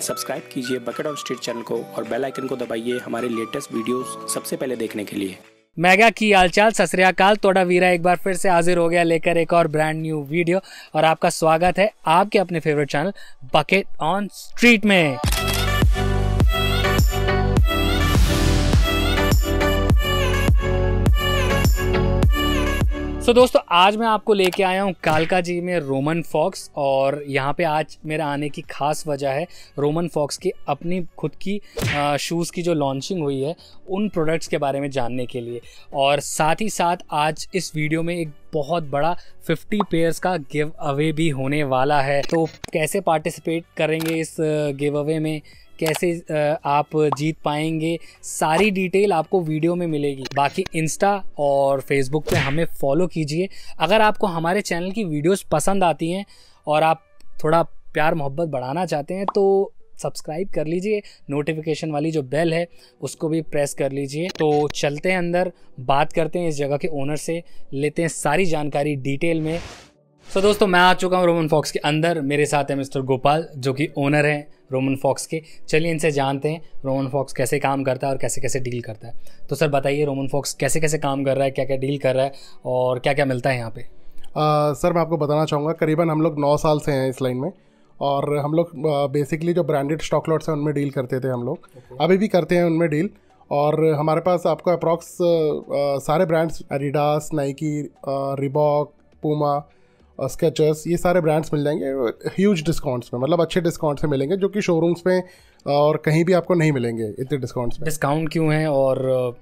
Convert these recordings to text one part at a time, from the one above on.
Subscribe कीजिए bucket of street channel को और बेल आइकन को दबाइए हमारे लेटेस्ट वीडियोस सबसे पहले देखने के लिए। मैगा की हालचाल सतरियाकाल तोड़ा वीरा एक बार फिर से हाजिर हो गया लेकर एक और ब्रांड न्यू वीडियो और आपका स्वागत है आपके अपने favourite channel bucket on street में। सो so, दोस्तों आज मैं आपको लेके आया हूँ कालका जी में रोमन फॉक्स और यहाँ पे आज मेरा आने की खास वजह है रोमन फॉक्स की अपनी खुद की शूज़ की जो लॉन्चिंग हुई है उन प्रोडक्ट्स के बारे में जानने के लिए। और साथ ही साथ आज इस वीडियो में एक बहुत बड़ा 50 पेयर्स का गिव अवे भी होने वाला है। तो कैसे पार्टिसिपेट करेंगे इस गिव अवे में? कैसे आप जीत पाएँगे सारी डिटेल आपको वीडियो में मिलेगी। बाकी इंस्टा और फेसबुक पे हमें फॉलो कीजिए। अगर आपको हमारे चैनल की वीडियोस पसंद आती हैं और आप थोड़ा प्यार मोहब्बत बढ़ाना चाहते हैं तो सब्सक्राइब कर लीजिए। नोटिफिकेशन वाली जो बेल है उसको भी प्रेस कर लीजिए। तो चलते हैं अंदर बात करते हैं इस जगह के ओनर से लेते हैं सारी जानकारी डिटेल में। सो so, दोस्तों मैं आ चुका हूँ रोमन फॉक्स के अंदर। मेरे साथ है मिस्टर गोपाल जो कि ओनर हैं। रोमन फॉक्स के। चलिए इनसे जानते हैं रोमन फॉक्स कैसे काम करता है और कैसे कैसे डील करता है। तो सर बताइए रोमन फॉक्स कैसे कैसे काम कर रहा है क्या क्या डील कर रहा है और क्या क्या मिलता है यहाँ पर सर मैं आपको बताना चाहूँगा करीबन हम लोग नौ साल से हैं इस लाइन में और हम लोग बेसिकली जो ब्रांडेड स्टॉक लॉट्स हैं उनमें डील करते थे हम लोग। okay. अभी भी करते हैं उनमें डील और हमारे पास आपको अप्रॉक्स सारे brands Adidas Nike Reebok Puma Skechers ये सारे ब्रांड्स मिल जाएँगे ह्यूज डिस्काउंट्स में मतलब अच्छे डिस्काउंट्स में मिलेंगे जो कि शोरूम्स में और कहीं भी आपको नहीं मिलेंगे इतने डिस्काउंट्स में। डिस्काउंट क्यों है और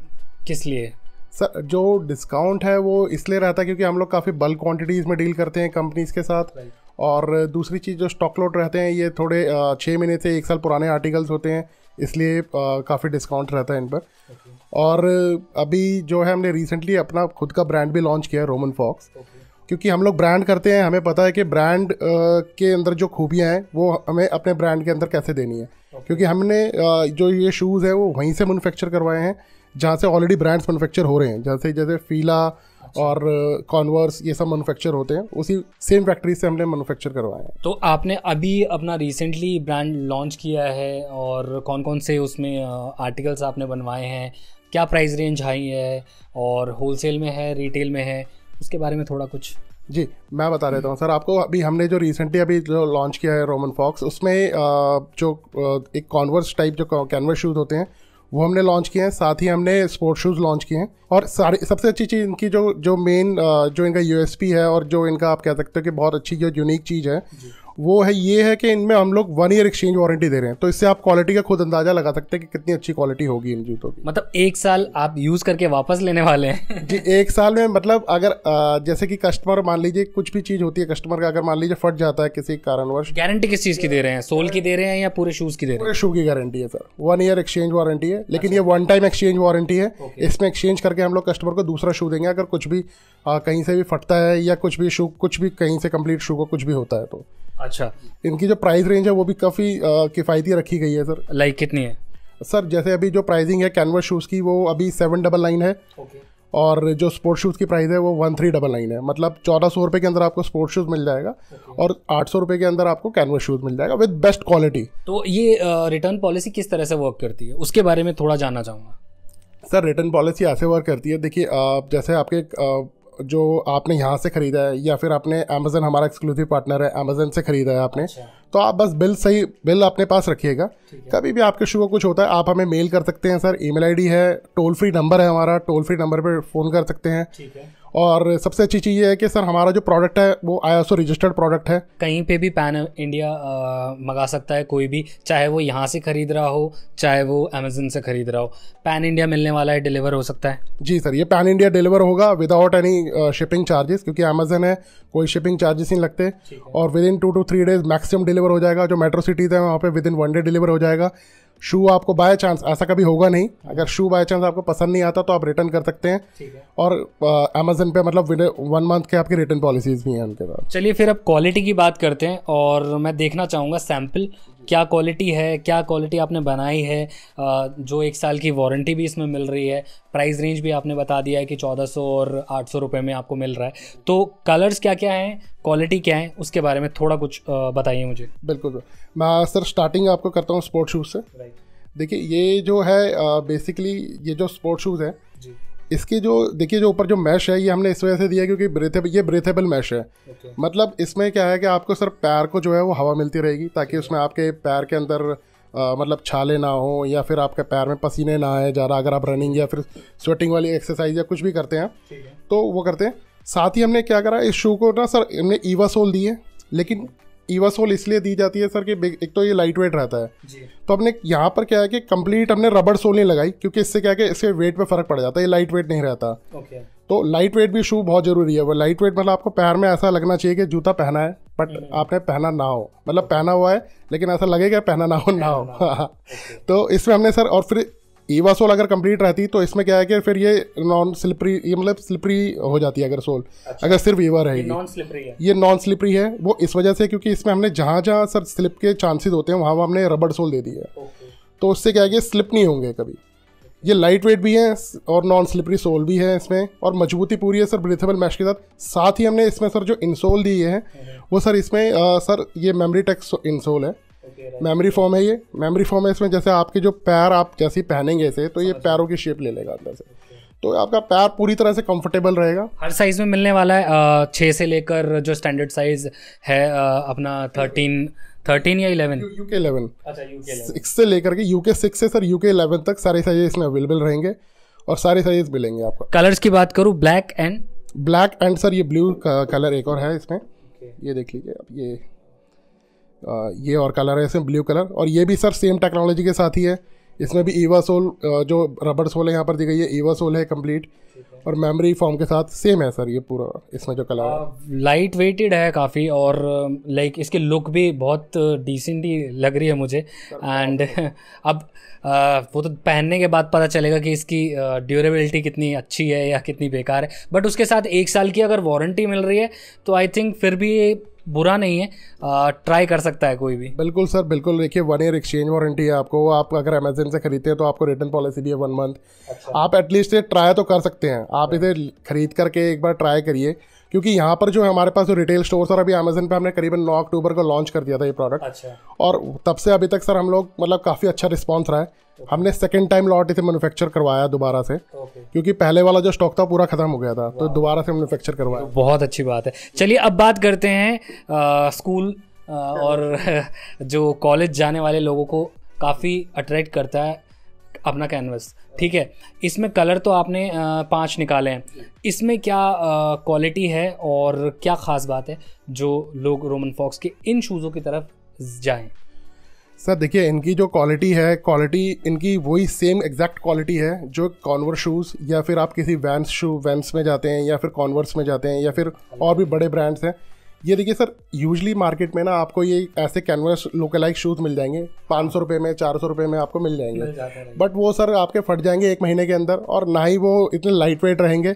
किस लिए? सर जो डिस्काउंट है वो इसलिए रहता है क्योंकि हम लोग काफ़ी बल्क क्वांटिटीज़ में डील करते हैं कंपनीज़ के साथ। और दूसरी चीज़ जो स्टॉक लॉट रहते हैं ये थोड़े छः महीने से एक साल पुराने आर्टिकल्स होते हैं इसलिए काफ़ी डिस्काउंट रहता है इन पर। और अभी जो है हमने रिसेंटली अपना खुद का ब्रांड भी लॉन्च किया है रोमन फॉक्स क्योंकि हम लोग ब्रांड करते हैं हमें पता है कि ब्रांड के अंदर जो खूबियाँ हैं वो हमें अपने ब्रांड के अंदर कैसे देनी है। Okay. क्योंकि हमने जो ये शूज़ है वो वहीं से मैनुफैक्चर करवाए हैं जहाँ से ऑलरेडी ब्रांड्स मैनुफैक्चर हो रहे हैं। जैसे जैसे फीला अच्छा। और कॉन्वर्स ये सब मैनुफैक्चर होते हैं उसी सेम फैक्ट्री से हमने मैनुफैक्चर करवाए हैं। तो आपने अभी अपना रिसेंटली ब्रांड लॉन्च किया है और कौन कौन से उसमें आर्टिकल्स आपने बनवाए हैं? क्या प्राइस रेंज हाई है? और होलसेल में है रिटेल में है? उसके बारे में थोड़ा कुछ। जी मैं बता देता हूँ। सर आपको अभी हमने जो रिसेंटली अभी जो लॉन्च किया है रोमन फॉक्स उसमें जो एक कॉन्वर्स टाइप जो कैनवस शूज़ होते हैं वो हमने लॉन्च किए हैं। साथ ही हमने स्पोर्ट्स शूज़ लॉन्च किए हैं। और सारे सबसे अच्छी चीज़ इनकी जो जो मेन जो इनका यूएसपी है और जो इनका आप कह सकते हो कि बहुत अच्छी जो यूनिक चीज़ है वो है ये है कि इनमें हम लोग वन ईयर एक्सचेंज वारंटी दे रहे हैं। तो इससे आप क्वालिटी का खुद अंदाज़ा लगा सकते हैं कि कितनी अच्छी क्वालिटी होगी इन जूतों की। मतलब एक साल आप यूज़ करके वापस लेने वाले हैं। जी एक साल में मतलब अगर जैसे कि कस्टमर मान लीजिए कुछ भी चीज़ होती है कस्टमर का अगर मान लीजिए फट जाता है किसी कारणवश। गारंटी किस चीज़ की दे रहे हैं? सोल की दे रहे हैं या पूरे शूज़ की दे रहे हैं? पूरे शू की गारंटी है sir one year exchange warranty है लेकिन ये वन टाइम एक्सचेंज वारंटी है। इसमें एक्सचेंज करके हम लोग कस्टमर को दूसरा शू देंगे अगर कुछ भी कहीं से भी फटता है या कुछ भी शू कुछ भी कहीं से कंप्लीट शू को कुछ भी होता है तो। अच्छा। इनकी जो प्राइस रेंज है वो भी काफ़ी किफ़ायती रखी गई है सर लाइक कितनी है? सर जैसे अभी जो प्राइसिंग है कैनवस शूज़ की वो अभी सेवन डबल नाइन है। Okay. और जो स्पोर्ट्स शूज़ की प्राइस है वो वन थ्री डबल नाइन है। मतलब चौदह सौ रुपये के अंदर आपको स्पोर्ट्स शूज़ मिल जाएगा okay. और आठ सौ रुपये के अंदर आपको कैनवस शूज़ मिल जाएगा विद बेस्ट क्वालिटी तो ये रिटर्न पॉलिसी किस तरह से वर्क करती है? उसके बारे में थोड़ा जानना चाहूँगा। सर रिटर्न पॉलिसी ऐसे वर्क करती है। देखिए जैसे आपके जो आपने यहाँ से ख़रीदा है या फिर आपने अमेजन हमारा एक्सक्लूसिव पार्टनर है अमेजन से ख़रीदा है आपने अच्छा। तो आप बस बिल सही बिल अपने पास रखिएगा। कभी भी आपके शू को कुछ होता है आप हमें मेल कर सकते हैं सर। ईमेल आईडी है टोल फ्री नंबर है हमारा टोल फ्री नंबर पर फ़ोन कर सकते हैं। और सबसे अच्छी चीज़ ये है कि सर हमारा जो प्रोडक्ट है वो आई रजिस्टर्ड प्रोडक्ट है। कहीं पे भी पैन इंडिया मंगा सकता है कोई भी चाहे वो यहाँ से खरीद रहा हो चाहे वो अमेजन से खरीद रहा हो। पैन इंडिया मिलने वाला है डिलीवर हो सकता है। जी सर ये पैन इंडिया डिलीवर होगा विदाउट एनी शिपिंग चार्जेस क्योंकि अमेजन है कोई शिपिंग चार्जेस नहीं लगते। और within two two three days maximum deliver हो जाएगा जो मेट्रो सिटीज़ है वहाँ पे within one day deliver हो जाएगा। शू आपको बाय चांस ऐसा कभी होगा नहीं। अगर शू बाय चांस आपको पसंद नहीं आता तो आप रिटर्न कर सकते हैं। है। और अमेजन पे मतलब वन मंथ के आपकी रिटर्न पॉलिसीज़ भी हैं उनके पास। चलिए फिर अब क्वालिटी की बात करते हैं और मैं देखना चाहूँगा सैंपल क्या क्वालिटी है क्या क्वालिटी आपने बनाई है जो एक साल की वारंटी भी इसमें मिल रही है। प्राइस रेंज भी आपने बता दिया है कि 1400 और 800 रुपए में आपको मिल रहा है। तो कलर्स क्या क्या हैं क्वालिटी क्या है उसके बारे में थोड़ा कुछ बताइए मुझे। बिल्कुल मैं सर स्टार्टिंग आपको करता हूँ स्पोर्ट शूज़ से। राइट देखिए ये जो है बेसिकली ये जो स्पोर्ट शूज़ है जी। इसकी जो देखिए जो ऊपर जो मैश है ये हमने इस वजह से दिया क्योंकि ब्रेथेबल ये ब्रेथेबल मैश है। ओके मतलब इसमें क्या है कि आपको सर पैर को जो है वो हवा मिलती रहेगी ताकि उसमें आपके पैर के अंदर अ, मतलब छाले ना हो या फिर आपके पैर में पसीने ना आए ज़्यादा अगर आप रनिंग या फिर स्वेटिंग वाली एक्सरसाइज या कुछ भी करते हैं। तो वो करते हैं। साथ ही हमने क्या करा इस शू को ना सर हमने ईवा सोल दी है लेकिन ईवा सोल इसलिए दी जाती है सर कि एक तो ये लाइट वेट रहता है। जी। तो हमने यहाँ पर क्या है कि कंप्लीट हमने रबड़ सोल नहीं लगाई क्योंकि इससे क्या है कि इसके वेट पे फ़र्क पड़ जाता है ये लाइट वेट नहीं रहता। ओके तो लाइट वेट भी शू बहुत ज़रूरी है। वो लाइट वेट मतलब आपको पैर में ऐसा लगना चाहिए कि जूता पहना है बट आपने पहना ना हो। मतलब पहना हुआ है लेकिन ऐसा लगेगा पहना ना हो ना हाँ। तो इसमें हमने सर और फिर ईवा सोल अगर कंप्लीट रहती तो इसमें क्या है कि फिर ये नॉन स्लिपरी ये मतलब स्लिपरी हो जाती है अगर सोल। अच्छा। अगर सिर्फ़ ईवा रहेगी। नॉन स्लिपरी है। ये नॉन स्लिपरी है वो इस वजह से क्योंकि इसमें हमने जहाँ जहाँ सर स्लिप के चांसेस होते हैं वहाँ वहाँ हमने रबड़ सोल दे दी है तो उससे क्या है कि स्लिप नहीं होंगे कभी। ये लाइट वेट भी है और नॉन स्लिपरी सोल भी है इसमें और मजबूती पूरी है सर ब्रिथेबल मैश के साथ। साथ ही हमने इसमें सर जो इंसोल दी है वो सर इसमें सर ये मेमरी टेक्स इंसोल है। मेमरी फॉर्म है ये। मेमरी फॉर्म है इसमें जैसे आपके जो पैर आप जैसे ही पहनेंगे इसे तो ये पैरों की शेप ले लेगा अंदर से। तो आपका पैर पूरी तरह से कंफर्टेबल रहेगा। हर साइज़ में मिलने वाला है छः से लेकर जो स्टैंडर्ड साइज़ है अपना थर्टीन थर्टीन या इलेवन यूके इलेवन अच्छा यूके सिक्स से लेकर के यूके सिक्स से सर यूके इलेवन तक सारे साइज़ इसमें अवेलेबल रहेंगे और सारे साइज़ मिलेंगे आपको। कलर्स की बात करूँ black and black and sir ये ब्लू कलर एक और है इसमें। ये देख लीजिए अब ये ये और कलर है इसमें ब्लू कलर और ये भी सर सेम टेक्नोलॉजी के साथ ही है। इसमें भी ईवा सोल जो रबड़ सोल है यहाँ पर दी गई है ईवा सोल है कंप्लीट और मेमोरी फॉर्म के साथ सेम है सर ये पूरा इसमें जो कलर है। लाइट वेटेड है काफ़ी और लाइक इसकी लुक भी बहुत डिसेंट ही लग रही है मुझे। एंड अब अ, वो तो पहनने के बाद पता चलेगा कि इसकी ड्यूरेबिलिटी कितनी अच्छी है या कितनी बेकार है। बट उसके साथ एक साल की अगर वारंटी मिल रही है तो आई थिंक फिर भी बुरा नहीं है ट्राई कर सकता है कोई भी। बिल्कुल सर बिल्कुल। देखिए वन ईयर एक्सचेंज वारंटी है आपको। आप अगर अमेजन से खरीदते हैं तो आपको रिटर्न पॉलिसी भी है वन मंथ अच्छा। आप एटलीस्ट ये ट्राई तो कर सकते हैं। आप इसे खरीद करके एक बार ट्राई करिए। क्योंकि यहाँ पर जो है हमारे पास जो रिटेल स्टोर सर अभी अमेजन पे हमने करीबन नौ अक्टूबर को लॉन्च कर दिया था ये प्रोडक्ट अच्छा। और तब से अभी तक सर हम लोग मतलब काफ़ी अच्छा रिस्पॉन्स रहा है। हमने सेकेंड टाइम लॉट इसे मैन्युफैक्चर करवाया दोबारा से। क्योंकि पहले वाला जो स्टॉक था पूरा खत्म हो गया था तो दोबारा से मैन्युफैक्चर करवाया। बहुत अच्छी बात है। चलिए अब बात करते हैं स्कूल और जो कॉलेज जाने वाले लोगों को काफ़ी अट्रैक्ट करता है। अपना कैनवस ठीक है? इसमें कलर तो आपने पाँच निकाले हैं। इसमें क्या क्वालिटी है और क्या ख़ास बात है जो लोग रोमन फॉक्स के इन शूज़ों की तरफ़ जाएँ? सर, देखिए, इनकी जो क्वालिटी है क्वालिटी इनकी वही सेम एग्जैक्ट क्वालिटी है जो कॉन्वर्स शूज़ या फिर आप किसी वैंस शू वैंस में जाते हैं या फिर कॉन्वर्स में जाते हैं या फिर और भी बड़े ब्रांड्स हैं। ये देखिए सर यूजली मार्केट में ना आपको ये ऐसे कैनवस लोकलाइज शूज़ मिल जाएँगे। पाँच सौ रुपये में चार सौ रुपये में आपको मिल जाएँगे। बट वो सर आपके फट जाएँगे एक महीने के अंदर और ना ही वो इतने लाइट वेट रहेंगे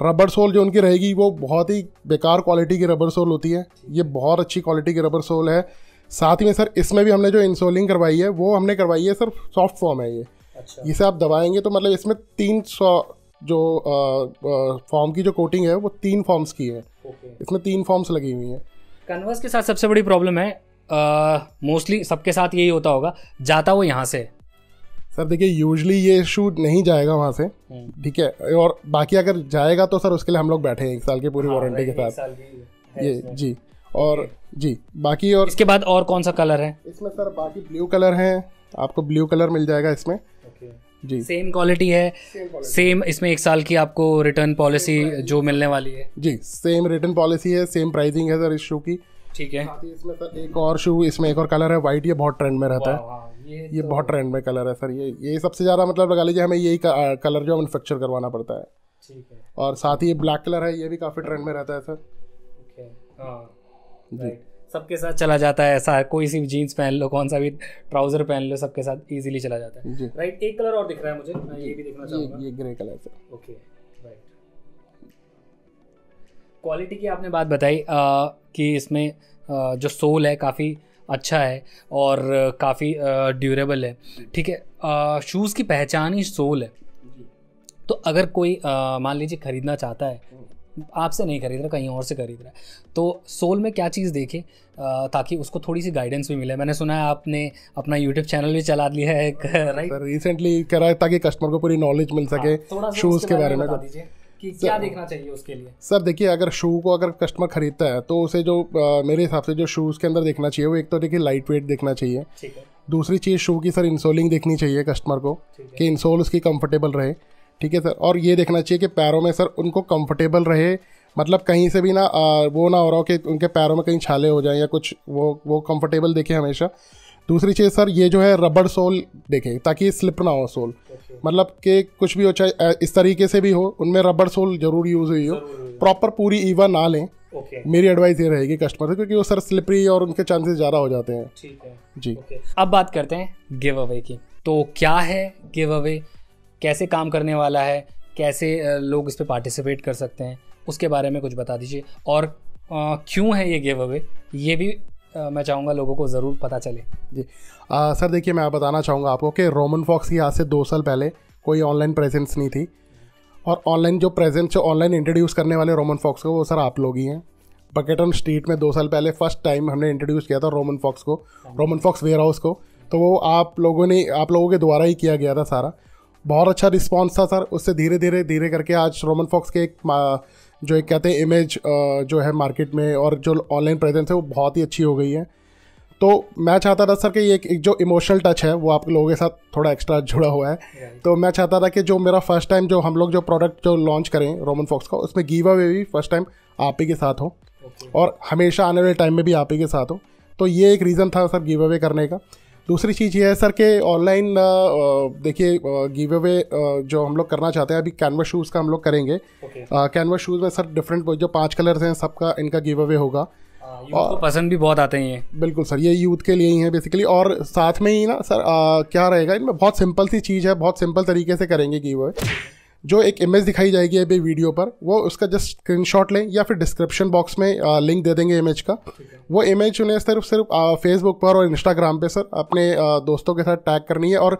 रबर सोल जो उनकी रहेगी वो बहुत ही बेकार क्वालिटी की रबर सोल होती है। ये बहुत अच्छी क्वालिटी की रबर सोल है। साथ ही में सर इसमें भी हमने जो इंसोलिंग करवाई है वो हमने करवाई है सर सॉफ्ट फॉर्म है ये। अच्छा। इसे आप दबाएँगे तो मतलब इसमें तीन सौ जो फॉर्म की जो कोटिंग है वो तीन फॉर्म्स की है। ओके इसमें तीन फॉर्म्स लगी हुई हैं। कैनवस के साथ सबसे बड़ी प्रॉब्लम है मोस्टली सबके साथ यही होता होगा जाता वो यहाँ से। सर देखिए यूजली ये शूट नहीं जाएगा वहाँ से ठीक है? और बाकी अगर जाएगा तो सर उसके लिए हम लोग बैठे हैं एक साल की पूरी वारंटी के साथ। ये जी और जी बाकी और इसके बाद और कौन सा कलर है? इसमें सर बाकी ब्लू कलर है। आपको ब्लू कलर मिल जाएगा इसमें। सेम क्वालिटी है। सेम इसमें एक साल की आपको रिटर्न पॉलिसी जो मिलने वाली है। जी सेम रिटर्न पॉलिसी है सेम प्राइसिंग है सर इस शू की। ठीक है। इसमें सर एक और शू इसमें एक और कलर है वाइट ये बहुत ट्रेंड में रहता है। ये ये तो बहुत ट्रेंड में कलर है सर ये ये सबसे ज़्यादा मतलब लगा लीजिए हमें यही कलर जो मैनुफेक्चर करवाना पड़ता है। ठीक है। और साथ ही ये ब्लैक कलर है ये भी काफ़ी ट्रेंड में रहता है सर ओके हाँ। right. सबके साथ चला जाता है ऐसा कोई सी भी जीन्स पहन लो कौन सा भी ट्राउज़र पहन लो सबके साथ इजीली चला जाता है। राइट एक कलर और दिख रहा है मुझे मैं ये भी देखना चाहूँगा। ये grey colour sir okay right quality की आपने बात बताई कि इसमें जो सोल है काफ़ी अच्छा है और काफ़ी ड्यूरेबल है। ठीक है शूज़ की पहचान ही सोल है। तो अगर कोई मान लीजिए खरीदना चाहता है आपसे नहीं खरीद रहा कहीं और से खरीद रहा है। तो सोल में क्या चीज़ देखे ताकि उसको थोड़ी सी गाइडेंस भी मिले। मैंने सुना है आपने अपना यूट्यूब चैनल भी चला लिया है एक राइट रिसेंटली है ताकि कस्टमर को पूरी नॉलेज मिल सके हाँ, शूज़ के बारे में बता दीजिए कि क्या देखना चाहिए उसके लिए। सर देखिए अगर शू को अगर कस्टमर खरीदता है तो उसे जो अ, मेरे हिसाब से जो शूज़ के अंदर देखना चाहिए वो एक तो देखिए लाइट वेट देखना चाहिए। ठीक है। दूसरी चीज़ शू की सर इंसोलिंग देखनी चाहिए कस्टमर को कि इंसोल उसकी कंफर्टेबल रहे। ठीक है सर? और ये देखना चाहिए कि पैरों में सर उनको कंफर्टेबल रहे। मतलब कहीं से भी ना आ, वो ना हो रहा हो कि उनके पैरों में कहीं छाले हो जाएँ या कुछ वो वो कंफर्टेबल देखें हमेशा। दूसरी चीज़ सर ये जो है रबड़ सोल देखें ताकि स्लिप ना हो सोल मतलब कि कुछ भी हो चाहे इस तरीके से भी हो उनमें रबड़ सोल ज़रूर यूज़ हुई हो। प्रॉपर पूरी ईवा ना लें। ओके। मेरी एडवाइस ये रहेगी कस्टमर से क्योंकि वो सर स्लिपरी और उनके चांसेस ज़्यादा हो जाते हैं। ठीक है। जी। अब बात करते हैं गिव अवे की। तो क्या है गिव अवे कैसे काम करने वाला है कैसे लोग इस पर पार्टिसिपेट कर सकते हैं उसके बारे में कुछ बता दीजिए। और क्यों है ये गिव अवे ये भी अ, मैं चाहूँगा लोगों को ज़रूर पता चले। जी। आ, सर देखिए मैं बताना चाहूँगा आपको कि रोमन फॉक्स की आज से दो साल पहले कोई ऑनलाइन प्रेजेंस नहीं थी। और ऑनलाइन जो प्रेजेंस जो ऑनलाइन इंट्रोड्यूस करने वाले रोमन फॉक्स को वो सर आप लोग ही हैं। बकेटन स्ट्रीट में दो साल पहले फ़र्स्ट टाइम हमने इंट्रोड्यूस किया था रोमन फॉक्स को रोमन फॉक्स वेयर हाउस को। तो वो आप लोगों ने आप लोगों के द्वारा ही किया गया था सारा। बहुत अच्छा रिस्पॉन्स था सर। उससे धीरे धीरे धीरे करके आज रोमन फॉक्स के एक जो एक कहते हैं इमेज जो है मार्केट में और जो ऑनलाइन प्रेजेंस है वो बहुत ही अच्छी हो गई है। तो मैं चाहता था सर कि ये एक, जो इमोशनल टच है वो आप लोगों के साथ थोड़ा एक्स्ट्रा जुड़ा हुआ है। तो मैं चाहता था कि जो मेरा फ़र्स्ट टाइम जो हम लोग जो प्रोडक्ट जो लॉन्च करें रोमन फॉक्स का उसमें गिव अवे भी फ़र्स्ट टाइम आप ही के साथ हो। और हमेशा आने वाले टाइम में भी आप ही के साथ हो। तो ये एक रीज़न था सर गिव अवे करने का। दूसरी चीज़ ये है सर कि ऑनलाइन देखिए गिव अवे जो हम लोग करना चाहते हैं अभी कैनवस शूज़ का हम लोग करेंगे। कैनवस शूज़ में सर डिफरेंट जो पाँच कलर्स हैं सबका इनका गिव अवे होगा। और पसंद भी बहुत आते हैं ये। बिल्कुल सर ये यूथ के लिए ही है बेसिकली और साथ में ही ना सर आ, क्या रहेगा इनमें बहुत सिंपल सी चीज़ है बहुत सिंपल तरीके से करेंगे गिव अवे जो एक इमेज दिखाई जाएगी अभी वीडियो पर वो उसका जस्ट स्क्रीनशॉट लें या फिर डिस्क्रिप्शन बॉक्स में आ, लिंक दे देंगे इमेज का। वो इमेज उन्हें सिर्फ़ सिर्फ़ फेसबुक पर और इंस्टाग्राम पे सर अपने आ, दोस्तों के साथ टैग करनी है और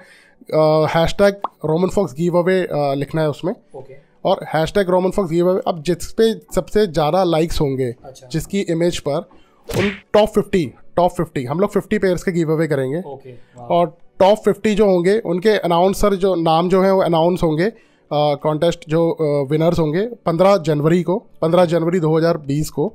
hashtag Roman Fox giveaway लिखना है उसमें। ओके और hashtag Roman Fox giveaway अब जिस पे सबसे ज़्यादा लाइक्स होंगे अच्छा। जिसकी इमेज पर उन टॉप फिफ्टी टॉप फिफ्टी हम लोग फिफ्टी पेयर्स के गिव अवे करेंगे ओके और टॉप फिफ्टी जो होंगे उनके अनाउंसर जो नाम जो है वो अनाउंस होंगे। कॉन्टेस्ट जो विनर्स होंगे पंद्रह जनवरी को पंद्रह जनवरी 2020 को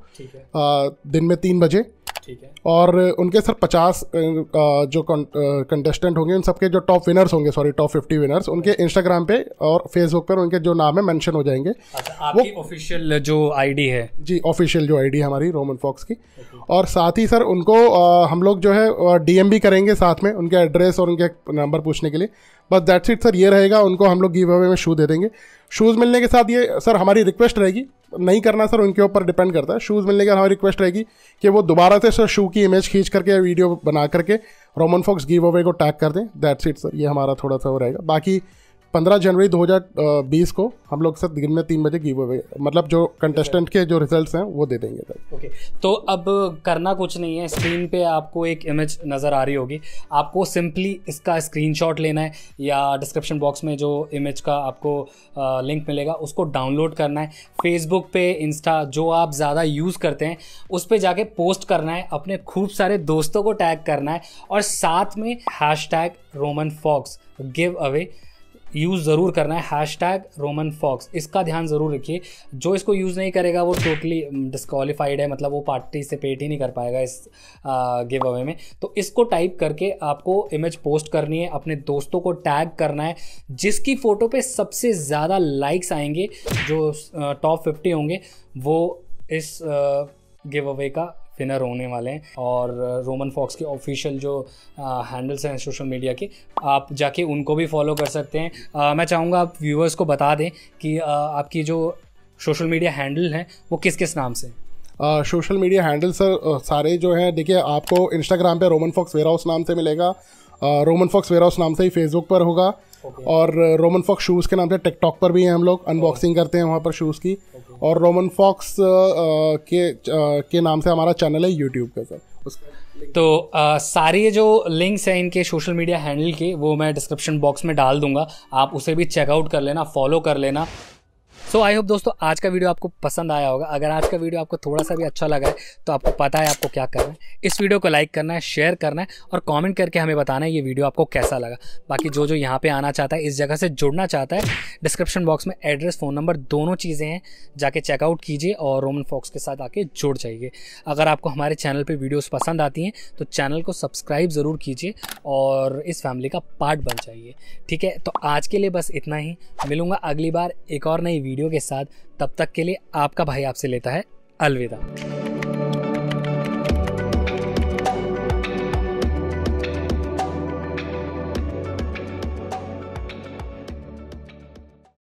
अ, दिन में तीन बजे। ठीक है। और उनके सर पचास जो कंटेस्टेंट होंगे उन सबके जो टॉप विनर्स होंगे सॉरी टॉप फिफ्टी विनर्स उनके इंस्टाग्राम पे और फेसबुक पर उनके जो नाम है मेंशन हो जाएँगे। अच्छा आपकी ऑफिशियल जो आईडी है। जी ऑफिशियल जो आईडी है हमारी रोमन फॉक्स की। और साथ ही सर उनको अ, हम लोग जो है डीएम भी करेंगे साथ में उनके एड्रेस और उनके नंबर पूछने के लिए। बस दैट्स इट सर ये रहेगा, उनको हम लोग गिव अवे में शू दे देंगे। शूज़ मिलने के साथ ये सर हमारी रिक्वेस्ट रहेगी, नहीं करना सर उनके ऊपर डिपेंड करता है। शूज़ मिलने के हमारी रिक्वेस्ट रहेगी कि वो दोबारा से सर शू की इमेज खींच करके वीडियो बना करके रोमन फॉक्स गिव अवे को टैग कर दें। दैट्स इट सर ये हमारा थोड़ा सा वो रहेगा। बाकी पंद्रह जनवरी 2020 को हम लोग सर दिन में तीन बजे गिव अवे मतलब जो कंटेस्टेंट के जो रिजल्ट्स हैं, वो दे देंगे ओके तो अब करना कुछ नहीं है स्क्रीन पे आपको एक इमेज नज़र आ रही होगी। आपको सिंपली इसका स्क्रीनशॉट लेना है, या डिस्क्रिप्शन बॉक्स में जो इमेज का आपको लिंक मिलेगा, उसको डाउनलोड करना है। फेसबुक पे इंस्टा जो आप ज़्यादा यूज़ करते हैं, उस पर जाके पोस्ट करना है, अपने खूब सारे दोस्तों को टैग करना है, और साथ में hashtag Roman Fox giveaway use ज़रूर करना है हैश टैग रोमन फॉक्स इसका ध्यान ज़रूर रखिए। जो इसको यूज़ नहीं करेगा, वो टोटली डिस्क्वालीफाइड है मतलब वो पार्टिसिपेट ही नहीं कर पाएगा इस गिव अवे में। तो इसको टाइप करके आपको इमेज पोस्ट करनी है, अपने दोस्तों को टैग करना है, जिसकी फ़ोटो पे सबसे ज़्यादा लाइक्स आएँगे, जो टॉप फिफ्टी होंगे, वो इस गिव अवे का विनर होने वाले हैं। और रोमन फॉक्स के ऑफिशियल जो हैंडल्स हैं सोशल मीडिया के आप जाके उनको भी फॉलो कर सकते हैं। अ, मैं चाहूँगा आप व्यूअर्स को बता दें कि अ, आपकी जो सोशल मीडिया हैंडल हैं वो किस किस नाम से? सोशल मीडिया हैंडल सर सारे जो हैं देखिए आपको इंस्टाग्राम पे रोमन फॉक्स वेयर हाउस नाम से मिलेगा। रोमन फॉक्स वेयर हाउस नाम से ही फेसबुक पर होगा। और रोमन फॉक्स शूज़ के नाम से टिकटॉक पर भी हैं हम लोग अनबॉक्सिंग करते हैं वहाँ पर शूज़ की। और रोमन फॉक्स के अ, के नाम से हमारा चैनल है यूट्यूब का सर। उसका तो आ, सारे जो लिंक्स हैं इनके सोशल मीडिया हैंडल के वो मैं डिस्क्रिप्शन बॉक्स में डाल दूँगा। आप उसे भी चेकआउट कर लेना फॉलो कर लेना। सो आई होप दोस्तों आज का वीडियो आपको पसंद आया होगा। अगर आज का वीडियो आपको थोड़ा सा भी अच्छा लगा है तो आपको पता है आपको क्या करना है। इस वीडियो को लाइक करना है शेयर करना है और कमेंट करके हमें बताना है ये वीडियो आपको कैसा लगा। बाकी जो जो यहाँ पे आना चाहता है, इस जगह से जुड़ना चाहता है डिस्क्रिप्शन बॉक्स में एड्रेस फ़ोन नंबर दोनों चीज़ें हैं, जाके चेकआउट कीजिए और रोमन फॉक्स के साथ आके जुड़ जाइए। अगर आपको हमारे चैनल पर वीडियोज़ पसंद आती हैं तो चैनल को सब्सक्राइब ज़रूर कीजिए और इस फैमिली का पार्ट बन जाइए। ठीक है तो आज के लिए बस इतना ही। मिलूँगा अगली बार एक और नई वीडियो के साथ तब तक के लिए आपका भाई आपसे लेता है अलविदा।